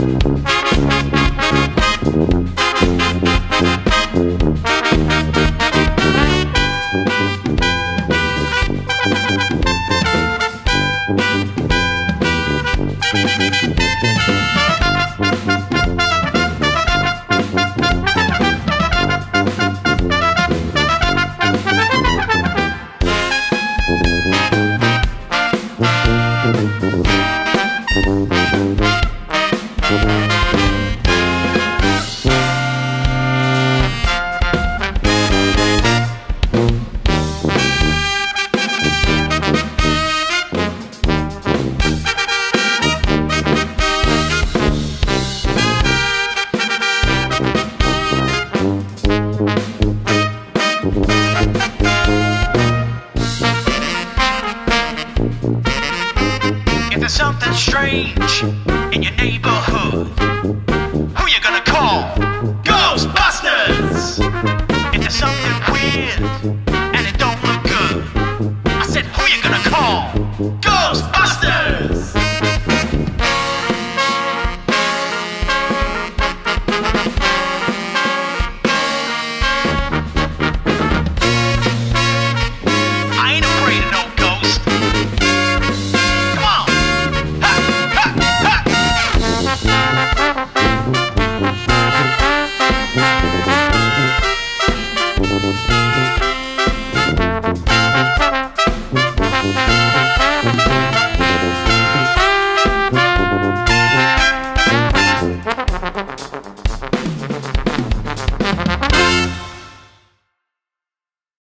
Thank you. ござ。something strange in your neighborhood, who you gonna call? Ghostbusters! If there's something weird